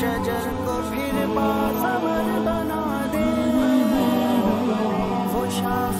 शजर को फिर बाबर बना दे। वो शाख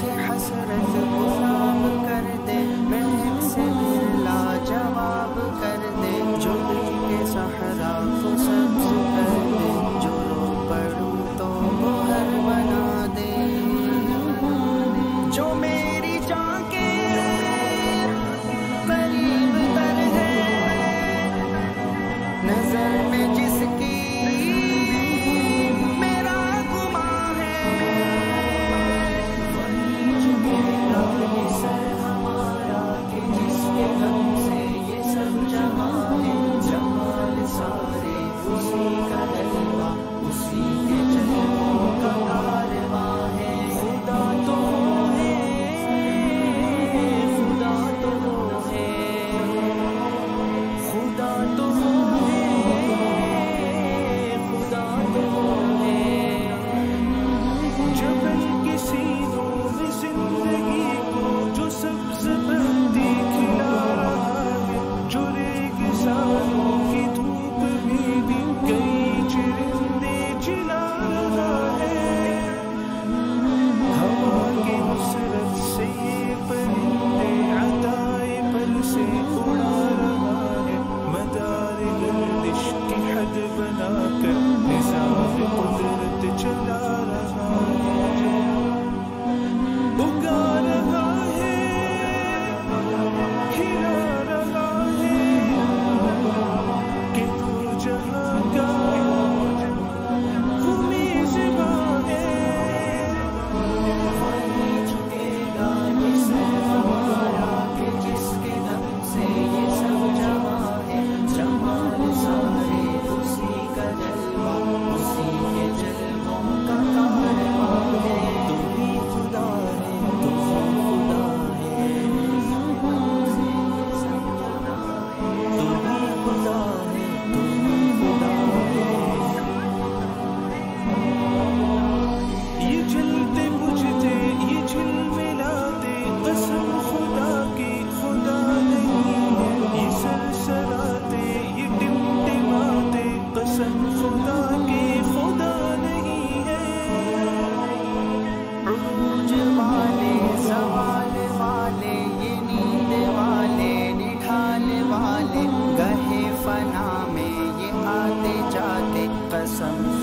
awesome.